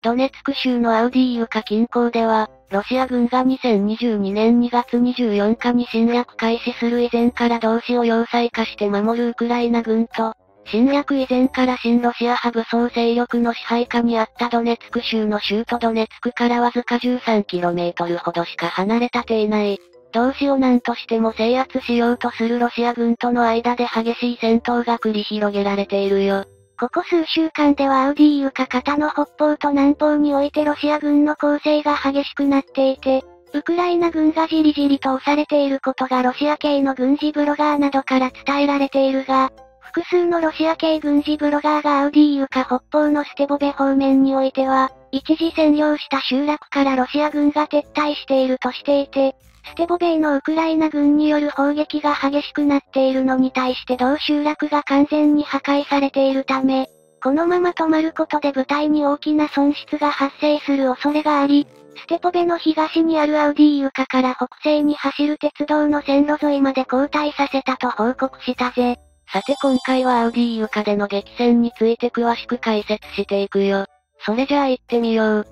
ドネツク州のアウディーユカ近郊では、ロシア軍が2022年2月24日に侵略開始する以前から同志を要塞化して守るウクライナ軍と、侵略以前から新ロシア派武装勢力の支配下にあったドネツク州の州都ドネツクからわずか 13km ほどしか離れた邸内。同志を何としても制圧しようとするロシア軍との間で激しい戦闘が繰り広げられているよ。ここ数週間ではアウディーユカ方の北方と南方においてロシア軍の攻勢が激しくなっていて、ウクライナ軍がじりじりと押されていることがロシア系の軍事ブロガーなどから伝えられているが、複数のロシア系軍事ブロガーがアウディーユカ北方のステボベ方面においては、一時占領した集落からロシア軍が撤退しているとしていて、ステボベイのウクライナ軍による砲撃が激しくなっているのに対して同集落が完全に破壊されているため、このまま止まることで部隊に大きな損失が発生する恐れがあり、ステポベの東にあるアウディーユカから北西に走る鉄道の線路沿いまで後退させたと報告したぜ。さて今回はアウディーユカでの激戦について詳しく解説していくよ。それじゃあ行ってみよう。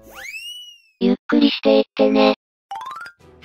ゆっくりしていってね。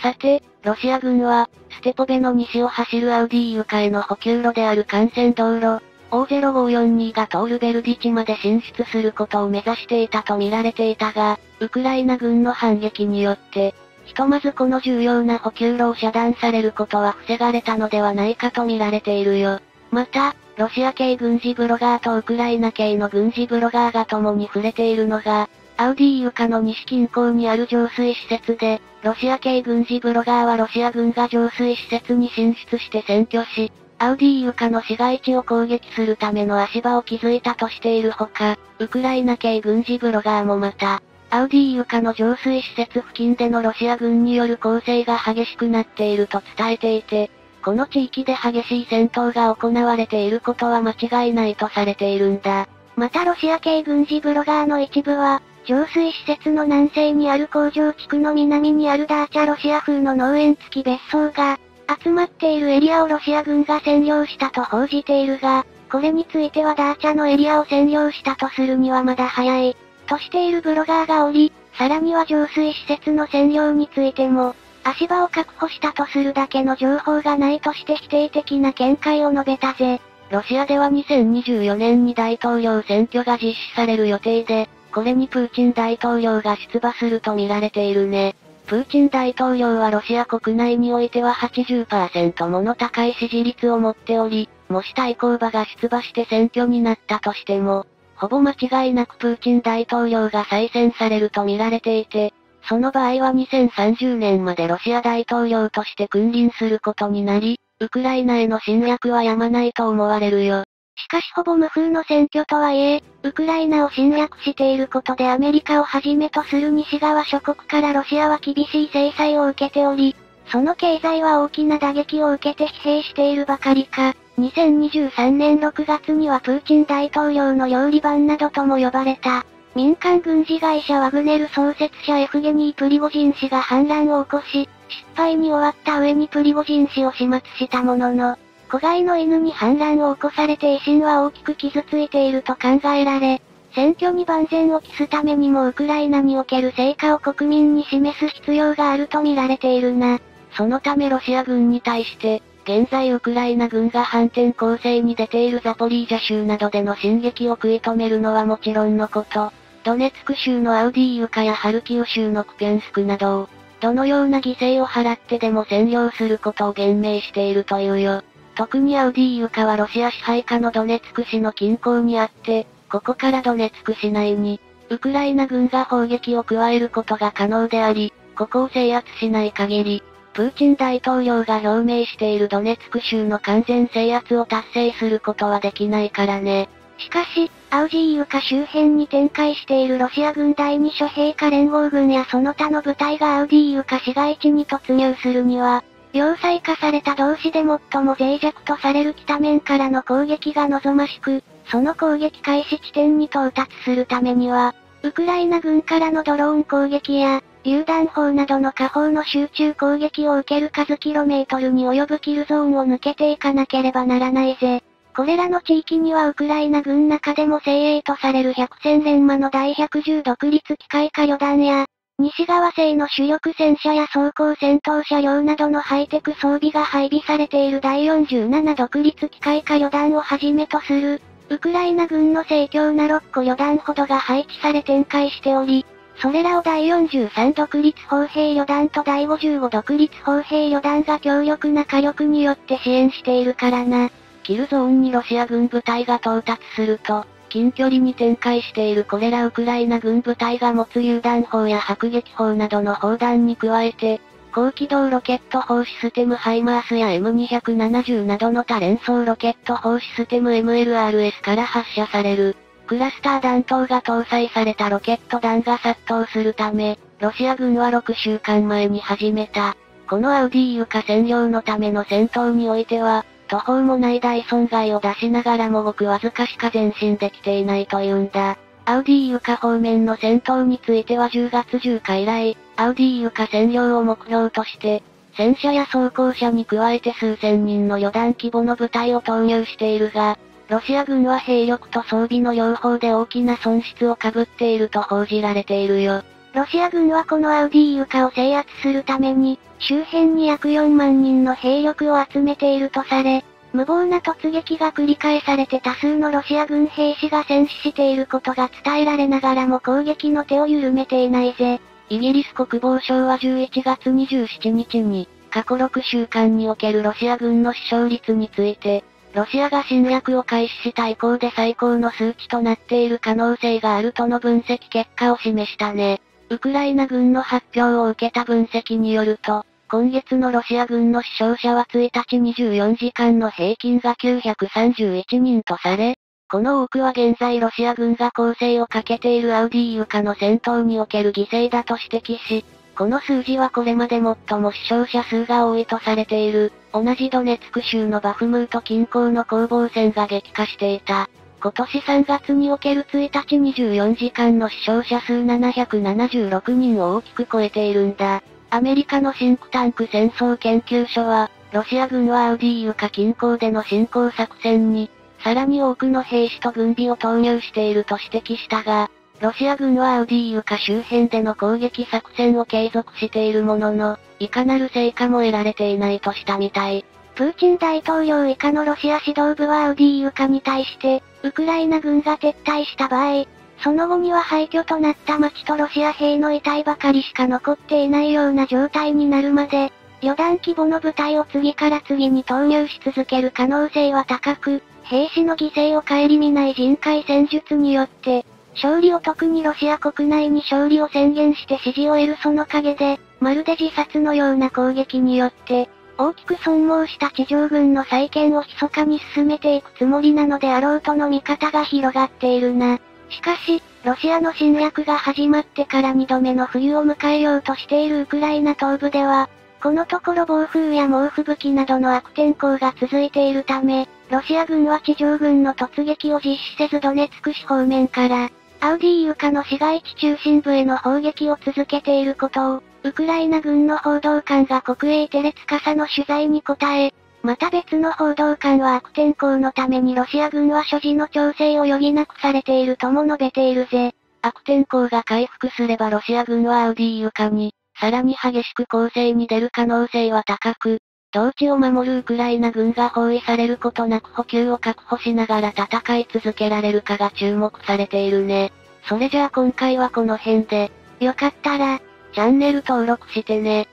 さて、ロシア軍は、ステポベの西を走るアウディーユカへの補給路である幹線道路、O0542 が通るベルディ地まで進出することを目指していたと見られていたが、ウクライナ軍の反撃によって、ひとまずこの重要な補給路を遮断されることは防がれたのではないかと見られているよ。また、ロシア系軍事ブロガーとウクライナ系の軍事ブロガーが共に触れているのが、アウディーユカの西近郊にある浄水施設で、ロシア系軍事ブロガーはロシア軍が浄水施設に進出して占拠し、アウディーユカの市街地を攻撃するための足場を築いたとしているほか、ウクライナ系軍事ブロガーもまた、アウディーユカの浄水施設付近でのロシア軍による攻勢が激しくなっていると伝えていて、この地域で激しい戦闘が行われていることは間違いないとされているんだ。またロシア系軍事ブロガーの一部は、浄水施設の南西にある工場地区の南にあるダーチャロシア風の農園付き別荘が、集まっているエリアをロシア軍が占領したと報じているが、これについてはダーチャのエリアを占領したとするにはまだ早い、としているブロガーがおり、さらには浄水施設の占領についても、足場を確保したとするだけの情報がないとして否定的な見解を述べたぜ。ロシアでは2024年に大統領選挙が実施される予定で、これにプーチン大統領が出馬すると見られているね。プーチン大統領はロシア国内においては80%もの高い支持率を持っており、もし対抗馬が出馬して選挙になったとしても、ほぼ間違いなくプーチン大統領が再選されると見られていて、その場合は2030年までロシア大統領として君臨することになり、ウクライナへの侵略はやまないと思われるよ。しかしほぼ無風の選挙とはいえ、ウクライナを侵略していることでアメリカをはじめとする西側諸国からロシアは厳しい制裁を受けており、その経済は大きな打撃を受けて疲弊しているばかりか、2023年6月にはプーチン大統領の料理番などとも呼ばれた、民間軍事会社ワグネル創設者エフゲニー・プリゴジン氏が反乱を起こし、失敗に終わった上にプリゴジン氏を始末したものの、子飼いの犬に反乱を起こされて維新は大きく傷ついていると考えられ、選挙に万全を期すためにもウクライナにおける成果を国民に示す必要があると見られているな。そのためロシア軍に対して、現在ウクライナ軍が反転攻勢に出ているザポリージャ州などでの進撃を食い止めるのはもちろんのこと、ドネツク州のアウディーユカやハルキウ州のクピャンスクなどを、どのような犠牲を払ってでも占領することを言明しているというよ。特にアウディーユカはロシア支配下のドネツク市の近郊にあって、ここからドネツク市内に、ウクライナ軍が砲撃を加えることが可能であり、ここを制圧しない限り、プーチン大統領が表明しているドネツク州の完全制圧を達成することはできないからね。しかし、アウジーユカ周辺に展開しているロシア軍第二諸兵化連合軍やその他の部隊がアウディーユカ市街地に突入するには、要塞化された同士で最も脆弱とされる北面からの攻撃が望ましく、その攻撃開始地点に到達するためには、ウクライナ軍からのドローン攻撃や、榴弾砲などの下方の集中攻撃を受ける数キロメートルに及ぶキルゾーンを抜けていかなければならないぜ。これらの地域にはウクライナ軍中でも精鋭とされる百戦錬磨の第110独立機械化旅団や、西側製の主力戦車や装甲戦闘車両などのハイテク装備が配備されている第47独立機械化旅団をはじめとする、ウクライナ軍の盛況な6個旅団ほどが配置され展開しており、それらを第43独立砲兵旅団と第55独立砲兵旅団が強力な火力によって支援しているからな。キルゾーンにロシア軍部隊が到達すると、近距離に展開しているこれらウクライナ軍部隊が持つ榴弾砲や迫撃砲などの砲弾に加えて、高機動ロケット砲システムハイマースや M270 などの多連装ロケット砲システム MLRS から発射される、クラスター弾頭が搭載されたロケット弾が殺到するため、ロシア軍は6週間前に始めた。このアウディーユカ占領のための戦闘においては、途方もない大損害を出しながらもごくわずかしか前進できていないというんだ。アウディーユカ方面の戦闘については10月10日以来、アウディーユカ占領を目標として、戦車や装甲車に加えて数千人の旅団規模の部隊を投入しているが、ロシア軍は兵力と装備の両方で大きな損失を被っていると報じられているよ。ロシア軍はこのアウディーユカを制圧するために、周辺に約4万人の兵力を集めているとされ、無謀な突撃が繰り返されて多数のロシア軍兵士が戦死していることが伝えられながらも攻撃の手を緩めていないぜ。イギリス国防省は11月27日に、過去6週間におけるロシア軍の死傷率について、ロシアが侵略を開始した以降で最高の数値となっている可能性があるとの分析結果を示したね。ウクライナ軍の発表を受けた分析によると、今月のロシア軍の死傷者は1日24時間の平均が931人とされ、この多くは現在ロシア軍が攻勢をかけているアウディーユカの戦闘における犠牲だと指摘し、この数字はこれまで最も死傷者数が多いとされている、同じドネツク州のバフムート近郊の攻防戦が激化していた。今年3月における1日24時間の死傷者数776人を大きく超えているんだ。アメリカのシンクタンク戦争研究所は、ロシア軍はアウディーユカ近郊での侵攻作戦に、さらに多くの兵士と軍備を投入していると指摘したが、ロシア軍はアウディーユカ周辺での攻撃作戦を継続しているものの、いかなる成果も得られていないとしたみたい。プーチン大統領以下のロシア指導部はアウディーユカに対して、ウクライナ軍が撤退した場合、その後には廃墟となった町とロシア兵の遺体ばかりしか残っていないような状態になるまで、旅団規模の部隊を次から次に投入し続ける可能性は高く、兵士の犠牲を顧みない人海戦術によって、勝利を特にロシア国内に勝利を宣言して支持を得るその陰で、まるで自殺のような攻撃によって、大きく損耗した地上軍の再建を密かに進めていくつもりなのであろうとの見方が広がっているな。しかし、ロシアの侵略が始まってから2度目の冬を迎えようとしているウクライナ東部では、このところ暴風や猛吹雪などの悪天候が続いているため、ロシア軍は地上軍の突撃を実施せずドネツク市方面から、アウディーユカの市街地中心部への砲撃を続けていることを、ウクライナ軍の報道官が国営テレツカサの取材に答え、また別の報道官は悪天候のためにロシア軍は所持の調整を余儀なくされているとも述べているぜ。悪天候が回復すればロシア軍はアウディーユカに、さらに激しく攻勢に出る可能性は高く、同地を守るウクライナ軍が包囲されることなく補給を確保しながら戦い続けられるかが注目されているね。それじゃあ今回はこの辺で、よかったら、チャンネル登録してね。